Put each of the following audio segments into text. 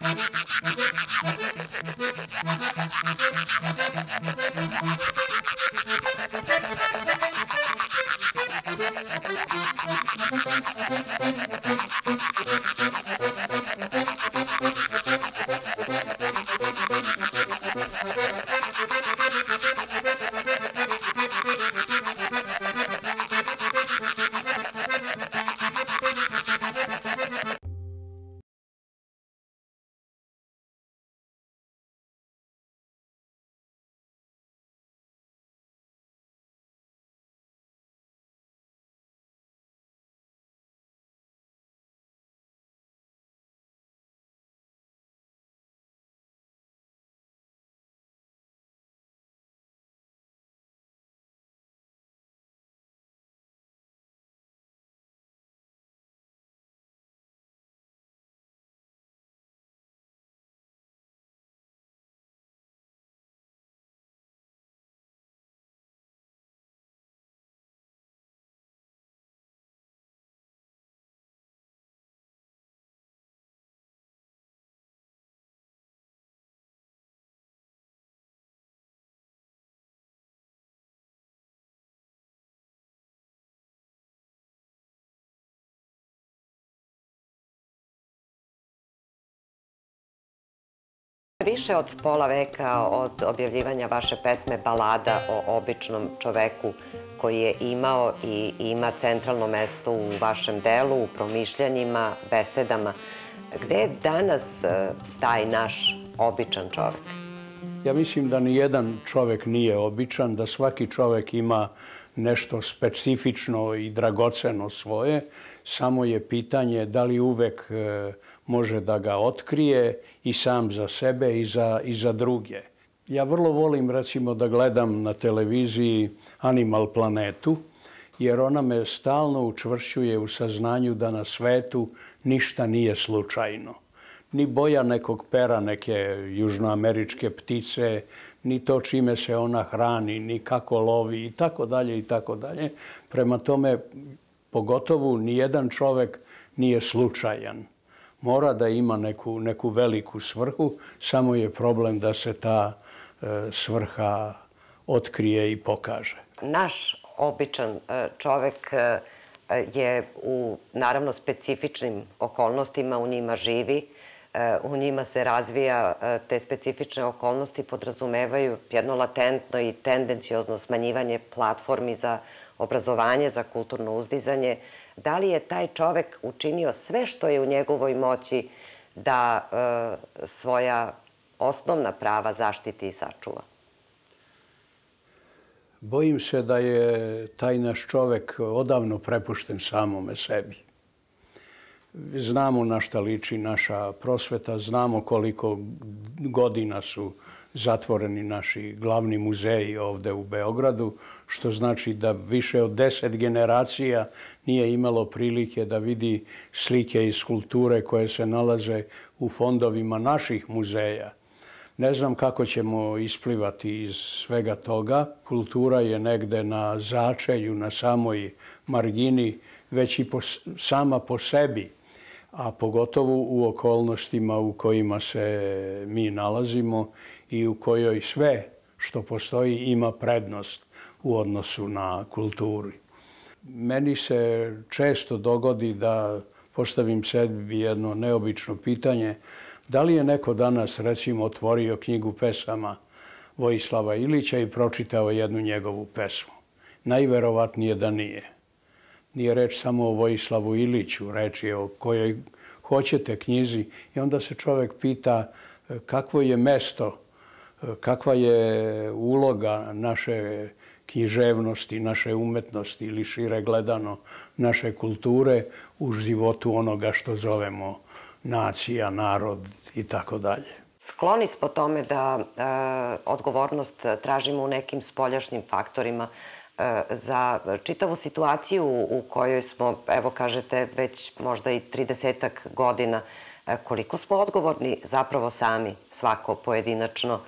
何? Više od pola veka od objavljivanja vaše pesme Balada o običnom čoveku koji je imao i ima centralno mesto u vašem delu, u promišljanjima, besedama. Gde je danas e, taj naš običan čovek? Ja mislim da ni jedan čovek nije običan, da svaki čovek ima nešto specifično i dragoceno svoje. Samo je pitanje da li uvek e, može da ga otkrije i sam za sebe i za, i za druge. Ja vrlo volim recimo da gledam na televiziji Animal Planetu, jer ona me stalno učvršćuje u saznanju da na svetu ništa nije slučajno. Ni boja nekog pera neke južnoameričke ptice, ni to čime se ona hrani, ni kako lovi i tako dalje i tako dalje. Prema tome, pogotovo ni jedan čovek nije slučajan mora da ima neku, neku veliku svrhu, samo je problem da se ta e, svrha otkrije i pokaže. Naš običan e, čovek e, je u naravno specifičnim okolnostima, u njima živi, e, u njima se razvija te specifične okolnosti, podrazumevaju jedno latentno i tendencijozno smanjivanje platformi za obrazovanje, za kulturno uzdizanje, da li je taj čovek učinio sve što je u njegovoj moći da e, svoja osnovna prava zaštiti i sačuva? Bojim se da je taj naš čovek odavno prepušten samome sebi. Znamo na šta liči naša prosveta, znamo koliko godina su zatvoreni naši glavni muzeji ovde u Beogradu, što znači da više od deset generacija nije imalo prilike da vidi slike i skulpture koje se nalaze u fondovima naših muzeja. Ne znam kako ćemo isplivati iz svega toga. Kultura je negde na začelju, na samoj margini, već i sama po sebi, a pogotovo u okolnostima u kojima se mi nalazimo i u kojoj sve što postoji ima prednost u odnosu na kulturi. Meni se često dogodi da postavim sebi jedno neobično pitanje da li je neko danas recimo otvorio knjigu pesama Vojislava Ilića i pročitao jednu njegovu pesmu. Najverovatnije da nije. Nije reč samo o Vojislavu Iliću, reč je o kojoj hoćete knjizi i onda se čovek pita e, kakvo je mesto kakva je uloga naše književnosti, naše umetnosti ili šire gledano naše kulture u životu onoga što zovemo nacija, narod i tako dalje. Skloni smo tome da e, odgovornost tražimo u nekim spoljašnjim faktorima e, za čitavu situaciju u kojoj smo, evo kažete, već možda i 30 godina, e, koliko smo odgovorni zapravo sami, svako pojedinačno,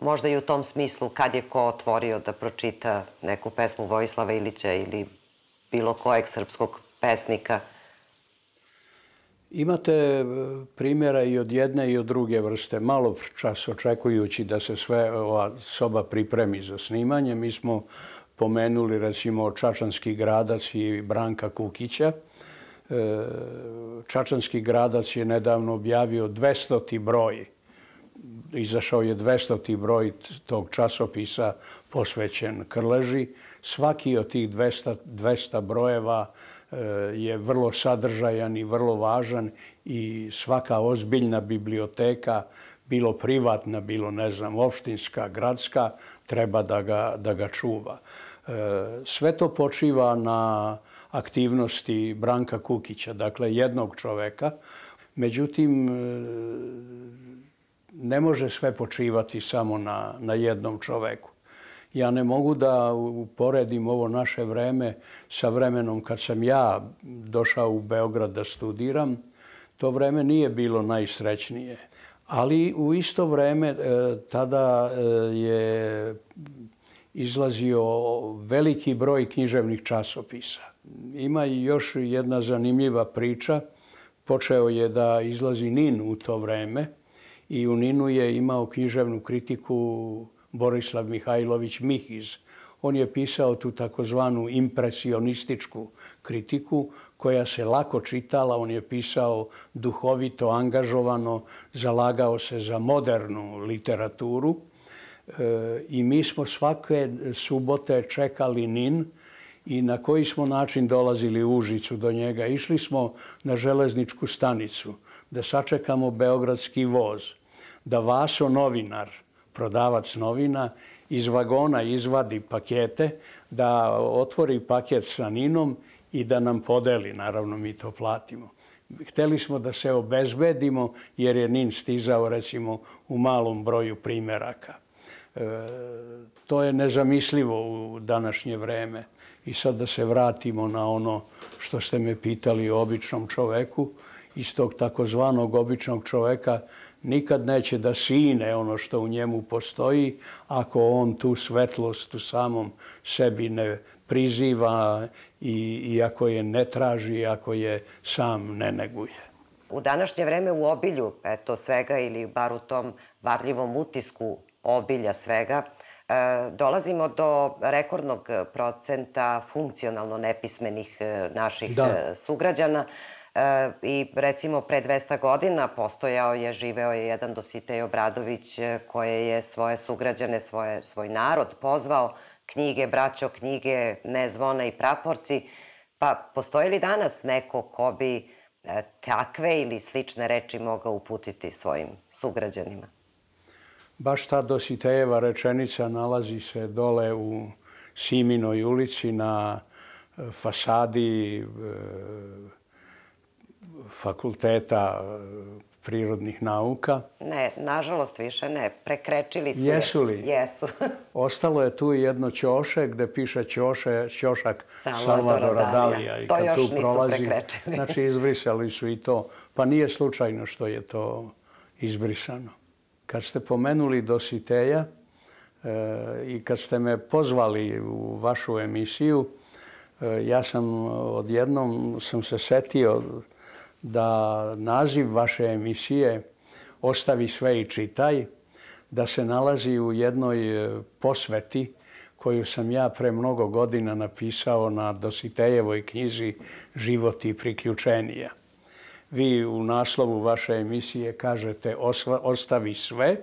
možda i u tom smislu kad je ko otvorio da pročita neku pesmu Vojislava Ilića ili bilo kojeg srpskog pesnika? Imate e, primjera i od jedne i od druge vrste. Malo čas očekujući da se sve ova soba pripremi za snimanje, mi smo pomenuli recimo Čačanski gradac i Branka Kukića. E, Čačanski gradac je nedavno objavio 200. broj. Izašao je 200. broj tog časopisa posvećen Krleži. Svaki od tih 200, 200 brojeva e, je vrlo sadržajan i vrlo važan i svaka ozbiljna biblioteka, bilo privatna, bilo ne znam, opštinska, gradska, treba da ga, da ga čuva. E, sve to počiva na aktivnosti Branka Kukića, dakle jednog čoveka. Međutim, e, ne može sve počivati samo na, na jednom čoveku. Ja ne mogu da uporedim ovo naše vreme sa vremenom kad sam ja došao u Beograd da studiram. To vreme nije bilo najsrećnije. Ali u isto vreme e, tada e, je izlazio veliki broj književnih časopisa. Ima i još jedna zanimljiva priča. Počeo je da izlazi Nin u to vreme i u Ninu je imao književnu kritiku Borislav Mihajlović Mihiz. On je pisao tu takozvanu impresionističku kritiku koja se lako čitala. On je pisao duhovito, angažovano, zalagao se za modernu literaturu. E, I mi smo svake subote čekali Nin i na koji smo način dolazili u Užicu do njega. Išli smo na železničku stanicu da sačekamo Beogradski voz, da Vaso novinar, prodavac novina iz vagona izvadi pakete, da otvori paket sa Ninom i da nam podeli. Naravno, mi to platimo. Hteli smo da se obezbedimo jer je Nin stizao recimo u malom broju primjeraka. E, to je nezamislivo u današnje vreme. I sad da se vratimo na ono što ste me pitali o običnom čoveku. Iz tog takozvanog običnog čoveka nikad neće da sine ono što u njemu postoji ako on tu svetlost u samom sebi ne priziva i, i ako je ne traži, ako je sam ne neguje. U današnje vreme u obilju eto, svega ili bar u tom varljivom utisku obilja svega, e, dolazimo do rekordnog procenta funkcionalno nepismenih e, naših da. E, sugrađana. E, I recimo pre 200 godina postojao je, živeo je jedan Dositej Obradović e, koje je svoje sugrađane, svoje, svoj narod pozvao knjige, braćo knjige, ne zvona i praporci. Pa postoji li danas neko ko bi e, takve ili slične reči mogao uputiti svojim sugrađanima? Baš ta Dositejeva rečenica nalazi se dole u Siminoj ulici na e, fasadi fakulteta e, prirodnih nauka. Ne, nažalost više ne. Prekrečili su Jesu li? Jesu. Ostalo je tu jedno ćoše gde piše ćoše, ćošak Salvadora Dalija. I to još tu nisu prolazi, prekrečili. Znači, izbrisali su i to. Pa nije slučajno što je to izbrisano. Kad ste pomenuli Dositeja e, i kad ste me pozvali u vašu emisiju, e, ja sam odjednom sam se setio da naziv vaše emisije Ostavi sve i čitaj, da se nalazi u jednoj e, posveti koju sam ja pre mnogo godina napisao na Dositejevoj knjizi Život i priključenija. Vi u naslovu vaše emisije kažete Ostavi sve,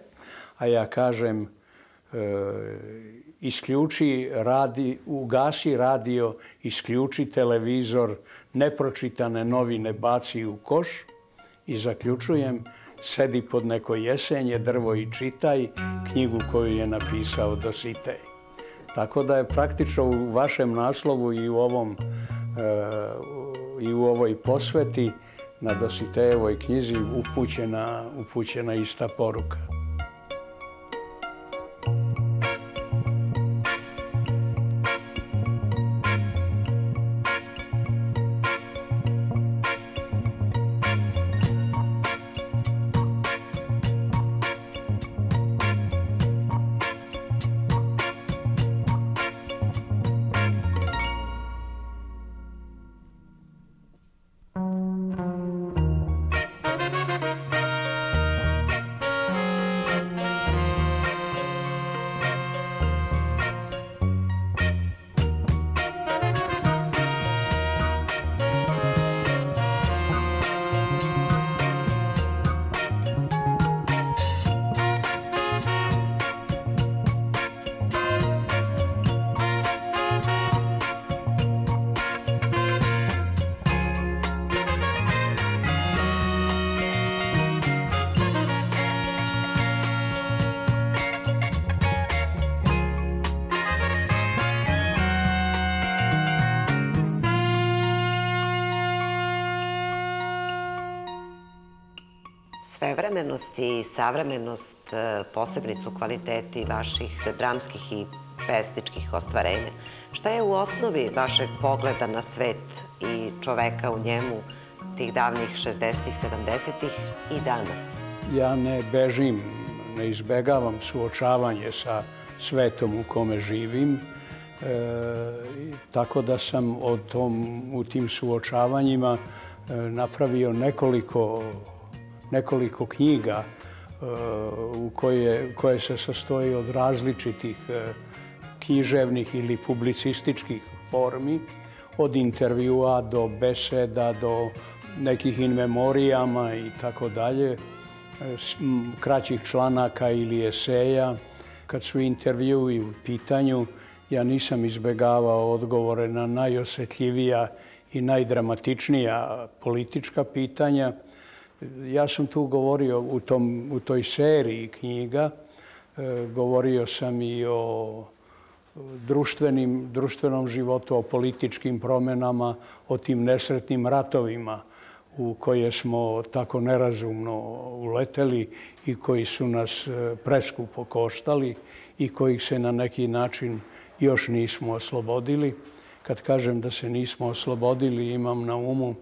a ja kažem E, isključi radi, ugasi radio, isključi televizor, nepročitane novine baci u koš i zaključujem, sedi pod neko jesenje drvo i čitaj knjigu koju je napisao Dositej. Tako da je praktično u vašem naslovu i u ovom e, i u ovoj posveti na Dositejevoj knjizi upućena, upućena ista poruka. Svevremenost i savremenost e, posebni su kvaliteti vaših dramskih i pesničkih ostvarenja. Šta je u osnovi vašeg pogleda na svet i čoveka u njemu tih davnih 60-ih, 70-ih i danas? Ja ne bežim, ne izbegavam suočavanje sa svetom u kome živim, e, tako da sam o tom, u tim suočavanjima e, napravio nekoliko, nekoliko knjiga e, u koje, koje se sastoji od različitih e, književnih ili publicističkih formi, od intervjua do beseda, do nekih in memorijama i tako dalje, e, kraćih članaka ili eseja. Kad su intervjui u pitanju, ja nisam izbegavao odgovore na najosjetljivija i najdramatičnija politička pitanja. Ja sam tu govorio u, tom, u toj seriji knjiga, e, govorio sam i o društvenim, društvenom životu, o političkim promenama, o tim nesretnim ratovima u koje smo tako nerazumno uleteli i koji su nas e, preskupo koštali i kojih se na neki način još nismo oslobodili. Kad kažem da se nismo oslobodili, imam na umu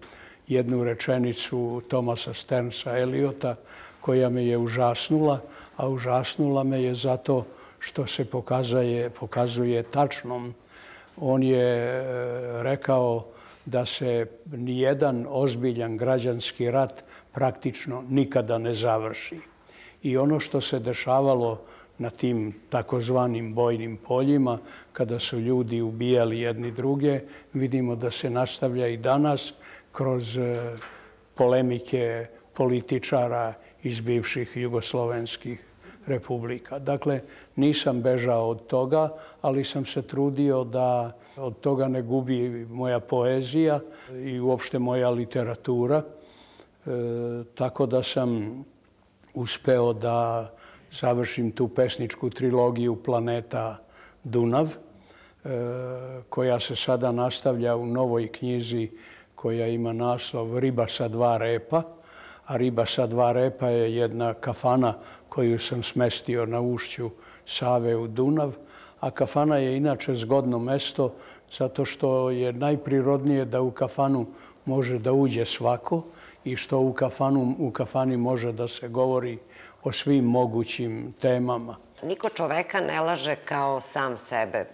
jednu rečenicu Tomasa Sternsa Eliota koja me je užasnula, a užasnula me je zato što se pokazuje, pokazuje tačnom. On je e, rekao da se nijedan ozbiljan građanski rat praktično nikada ne završi. I ono što se dešavalo na tim takozvanim bojnim poljima, kada su ljudi ubijali jedni druge, vidimo da se nastavlja i danas kroz e, polemike političara iz bivših jugoslovenskih republika. Dakle, nisam bežao od toga, ali sam se trudio da od toga ne gubi moja poezija i uopšte moja literatura. E, tako da sam uspeo da završim tu pesničku trilogiju Planeta Dunav, e, koja se sada nastavlja u novoj knjizi koja ima naslov Riba sa dva repa. A Riba sa dva repa je jedna kafana koju sam smestio na ušću Save u Dunav. A kafana je inače zgodno mesto zato što je najprirodnije da u kafanu može da uđe svako i što u, kafanu, u kafani može da se govori o svim mogućim temama. Niko čoveka ne laže kao sam sebe.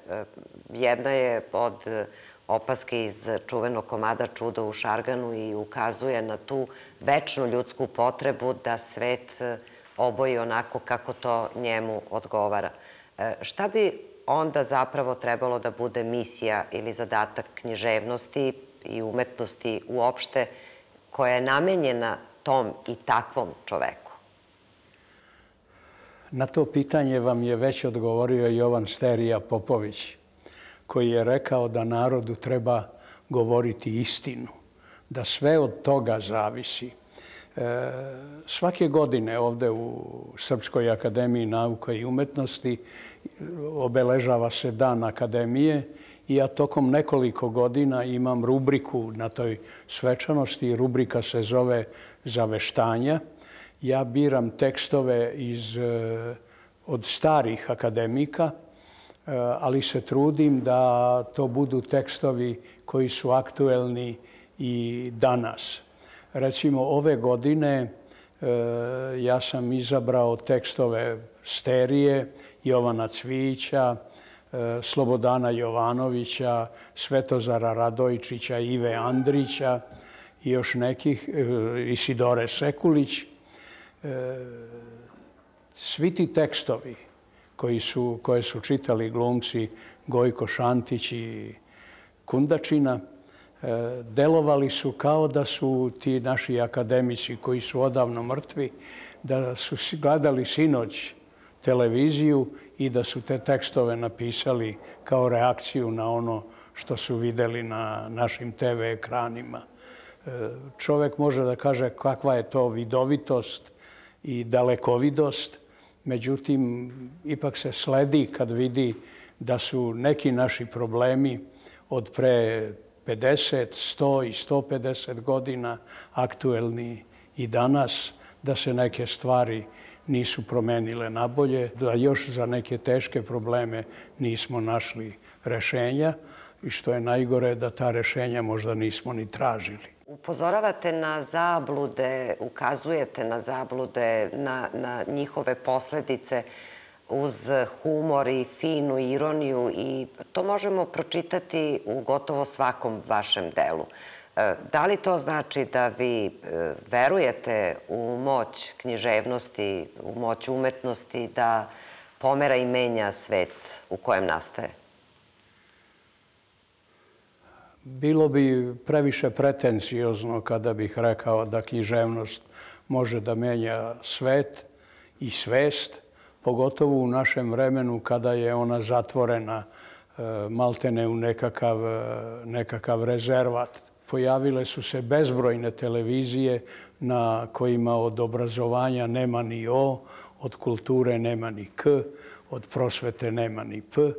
Jedna je od opaske iz čuvenog komada Čudo u Šarganu i ukazuje na tu večnu ljudsku potrebu da svet e, oboji onako kako to njemu odgovara. E, šta bi onda zapravo trebalo da bude misija ili zadatak književnosti i umetnosti uopšte koja je namenjena tom i takvom čoveku? Na to pitanje vam je već odgovorio Jovan Sterija Popović, koji je rekao da narodu treba govoriti istinu, da sve od toga zavisi. E, svake godine ovde u Srpskoj akademiji nauka i umetnosti obeležava se dan akademije i ja tokom nekoliko godina imam rubriku na toj svečanosti. Rubrika se zove Zaveštanja. Ja biram tekstove iz, e, od starih akademika, Eh, ali se trudim da to budu tekstovi koji su aktuelni i danas. Recimo, ove godine eh, ja sam izabrao tekstove Sterije, Jovana Cvića, eh, Slobodana Jovanovića, Svetozara Radojčića, Ive Andrića i još nekih, Isidore Sekulić. Svi ti tekstovi koji su, koje su čitali glumci Gojko Šantić i Kundačina, e, delovali su kao da su ti naši akademici koji su odavno mrtvi, da su gledali sinoć televiziju i da su te tekstove napisali kao reakciju na ono što su videli na našim TV ekranima. E, čovek može da kaže kakva je to vidovitost i dalekovidost, međutim, ipak se sledi kad vidi da su neki naši problemi od pre 50, 100 i 150 godina aktuelni i danas, da se neke stvari nisu promenile nabolje, da još za neke teške probleme nismo našli rešenja i što je najgore da ta rešenja možda nismo ni tražili. Upozoravate na zablude, ukazujete na zablude, na, na njihove posledice uz humor i finu ironiju i to možemo pročitati u gotovo svakom vašem delu. E, da li to znači da vi e, verujete u moć književnosti, u moć umetnosti da pomera i menja svet u kojem nastaje? Bilo bi previše pretencijozno kada bih rekao da književnost može da menja svet i svest, pogotovo u našem vremenu kada je ona zatvorena e, maltene u nekakav, e, nekakav rezervat. Pojavile su se bezbrojne televizije na kojima od obrazovanja nema ni O, od kulture nema ni K, od prosvete nema ni P.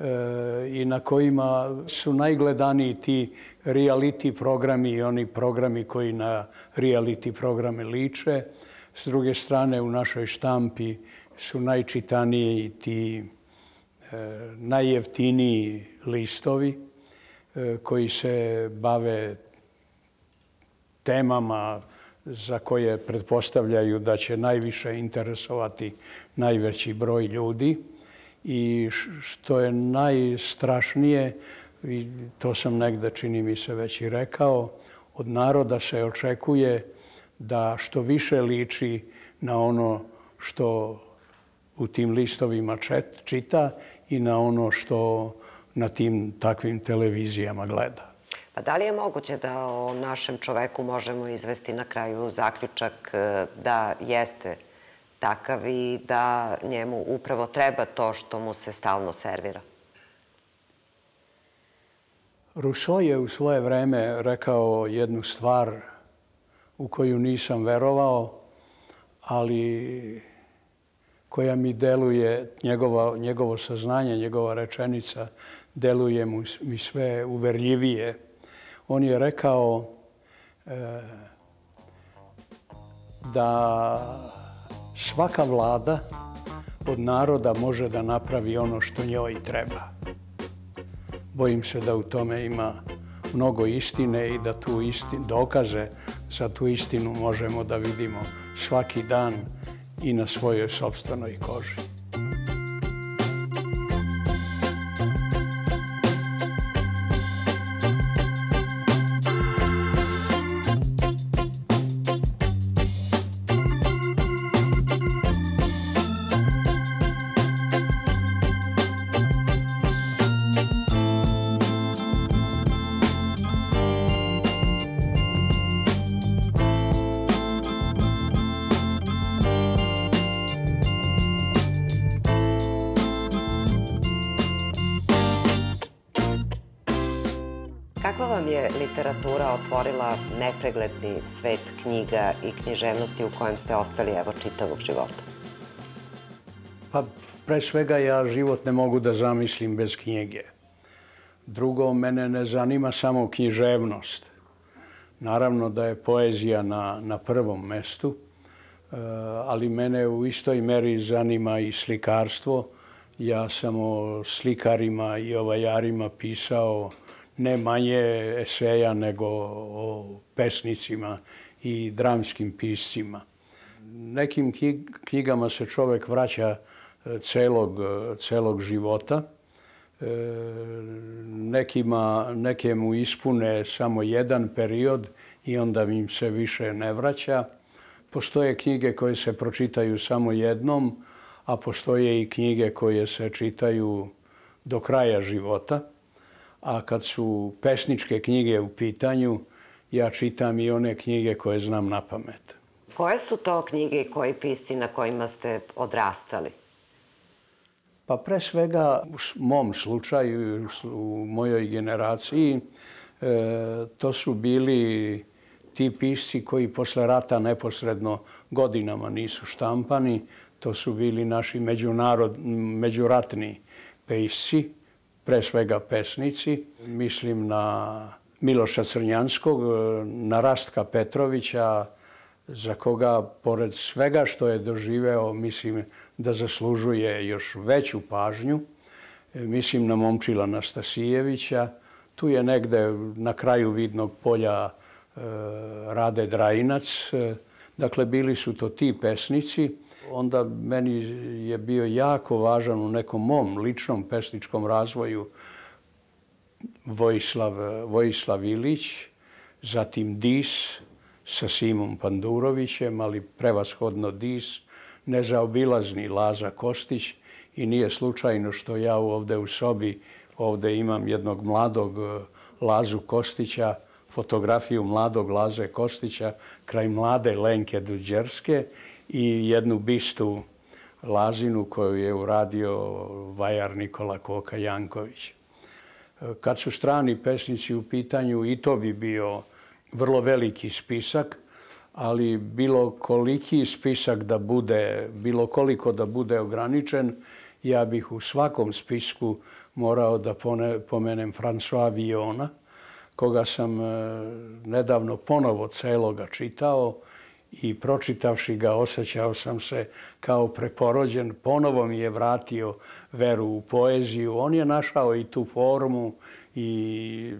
E, i na kojima su najgledaniji ti reality programi i oni programi koji na reality programe liče. S druge strane, u našoj štampi su najčitaniji i ti e, najjeftiniji listovi. E, koji se bave temama za koje pretpostavljaju da će najviše interesovati najveći broj ljudi. I što je najstrašnije, i to sam negde, čini mi se, već i rekao, od naroda se očekuje da što više liči na ono što u tim listovima čita i na ono što na tim takvim televizijama gleda. Pa da li je moguće da o našem čoveku možemo izvesti na kraju zaključak e, da jeste takav i da njemu upravo treba to što mu se stalno servira? Rousseau je u svoje vreme rekao jednu stvar u koju nisam verovao, ali koja mi deluje, njegovo, njegovo saznanje, njegova rečenica, deluje mu mi sve uverljivije. On je rekao e, da svaka vlada od naroda može da napravi ono što njoj treba. Bojim se da u tome ima mnogo istine i da tu istin, dokaze za tu istinu možemo da vidimo svaki dan i na svojoj sobstvenoj koži. Literatura otvorila nepregledni svet knjiga i književnosti u kojem ste ostali evo čitavog života? Pa pre svega ja život ne mogu da zamislim bez knjige. Drugo, mene ne zanima samo književnost. Naravno da je poezija na, na prvom mestu, eh, ali mene u istoj meri zanima i slikarstvo. Ja sam o slikarima i ovajarima pisao ne manje eseja nego o pesnicima i dramskim piscima. Nekim knjigama se čovek vraća e, celog, e, celog života. E, nekima, neke mu ispune samo jedan period i onda im se više ne vraća. Postoje knjige koje se pročitaju samo jednom, a postoje i knjige koje se čitaju do kraja života a kad su pesničke knjige u pitanju, ja čitam i one knjige koje znam na pamet. Koje su to knjige i koji pisci na kojima ste odrastali? Pa pre svega u mom slučaju, u mojoj generaciji, e, to su bili ti pisci koji posle rata neposredno godinama nisu štampani. To su bili naši međuratni pisci pre svega pesnici. Mislim na Miloša Crnjanskog, e, na Rastka Petrovića, za koga, pored svega što je doživeo, mislim da zaslužuje još veću pažnju. E, mislim na momčila Nastasijevića. Tu je negde na kraju vidnog polja e, Rade Drajinac. Dakle, bili su to ti pesnici. Onda meni je bio jako važan u nekom mom ličnom pesničkom razvoju Vojislav, Vojislav Ilić, zatim Dis sa Simom Pandurovićem, ali prevashodno Dis, nezaobilazni Laza Kostić i nije slučajno što ja ovde u sobi ovde imam jednog mladog e, Lazu Kostića, fotografiju mladog Laze Kostića kraj mlade Lenke Duđerske i jednu bistu lažinu koju je uradio vajar Nikola Koka Janković. E, kad su strani pesnici u pitanju, i to bi bio vrlo veliki spisak, ali bilo koliki spisak da bude, bilo koliko da bude ograničen, ja bih u svakom spisku morao da pomenem François Viona, koga sam e, nedavno ponovo celoga čitao i pročitavši ga osjećao sam se kao preporođen. Ponovo mi je vratio veru u poeziju. On je našao i tu formu i,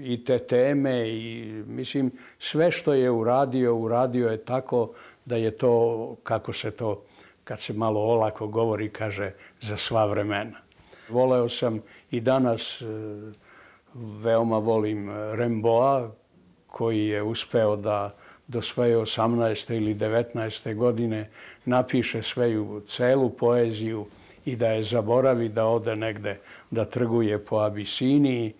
i te teme i mislim sve što je uradio, uradio je tako da je to, kako se to, kad se malo olako govori, kaže za sva vremena. Voleo sam i danas e, veoma volim Remboa, koji je uspeo da do svoje 18. ili 19. godine napiše sveju celu poeziju i da je zaboravi da ode negde da trguje po Abisiniji,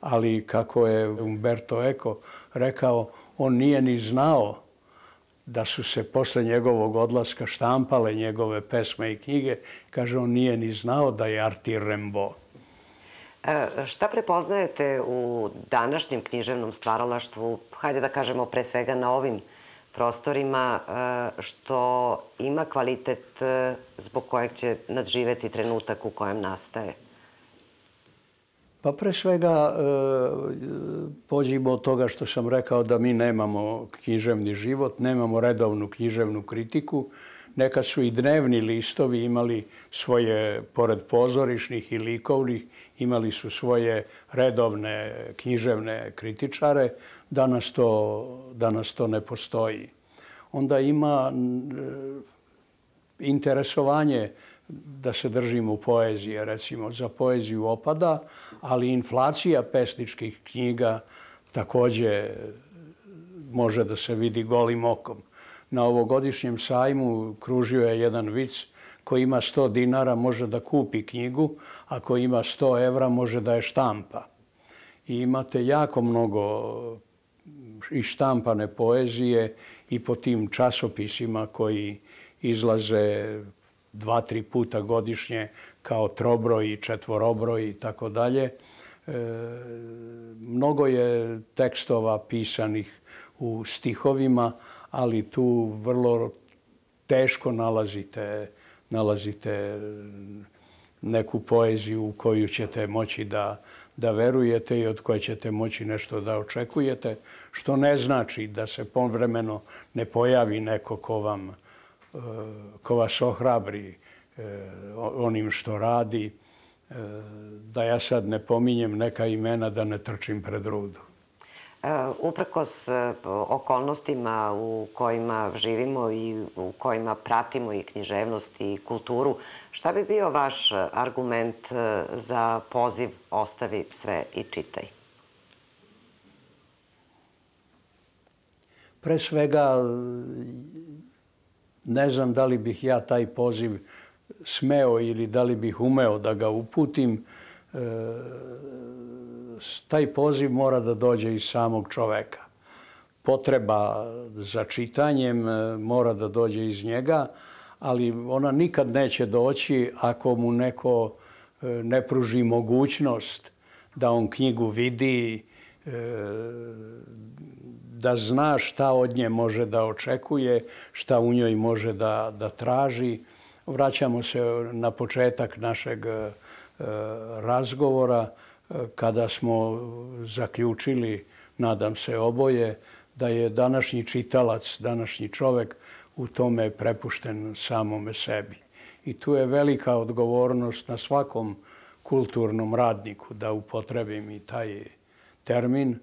ali kako je Umberto Eco rekao, on nije ni znao da su se posle njegovog odlaska štampale njegove pesme i knjige. Kaže, on nije ni znao da je Artir Rimbaud. E, šta prepoznajete u današnjem književnom stvaralaštvu, hajde da kažemo pre svega na ovim prostorima, e, što ima kvalitet e, zbog kojeg će nadživeti trenutak u kojem nastaje? Pa pre svega pođimo od toga što sam rekao da mi nemamo književni život, nemamo redovnu književnu kritiku, Neka su i dnevni listovi imali svoje, pored pozorišnih i likovnih, imali su svoje redovne književne kritičare. Danas to, danas to ne postoji. Onda ima interesovanje da se držimo poezije, recimo za poeziju opada, ali inflacija pesničkih knjiga takođe može da se vidi golim okom na ovogodišnjem sajmu kružio je jedan vic koji ima 100 dinara može da kupi knjigu, a ko ima 100 evra može da je štampa. I imate jako mnogo mm, i štampane poezije i po tim časopisima koji izlaze dva, tri puta godišnje kao trobroj i četvorobroj i tako dalje. E, mnogo je tekstova pisanih u stihovima, ali tu vrlo teško nalazite, nalazite neku poeziju u koju ćete moći da, da verujete i od koje ćete moći nešto da očekujete, što ne znači da se povremeno ne pojavi neko ko, vam, e, ko vas ohrabri e, onim što radi, e, da ja sad ne pominjem neka imena da ne trčim pred rudu. E, uprkos e, okolnostima u kojima živimo i u kojima pratimo i književnost i kulturu, šta bi bio vaš argument e, za poziv Ostavi sve i čitaj? Pre svega, ne znam da li bih ja taj poziv smeo ili da li bih umeo da ga uputim taj poziv mora da dođe iz samog čoveka. Potreba za čitanjem e, mora da dođe iz njega, ali ona nikad neće doći ako mu neko e, ne pruži mogućnost da on knjigu vidi, e, da zna šta od nje može da očekuje, šta u njoj može da, da traži. Vraćamo se na početak našeg razgovora razgovora e, kada smo zaključili, nadam se oboje, da je današnji čitalac, današnji čovek u tome prepušten samome sebi. I tu je velika odgovornost na svakom kulturnom radniku, da upotrebim i taj termin,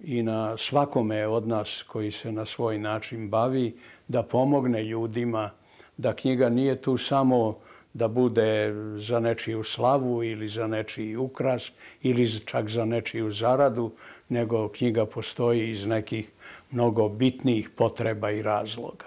i na svakome od nas koji se na svoj način bavi, da pomogne ljudima, da knjiga nije tu samo da bude za nečiju slavu ili za nečiji ukras ili čak za nečiju zaradu, nego knjiga postoji iz nekih mnogo bitnijih potreba i razloga.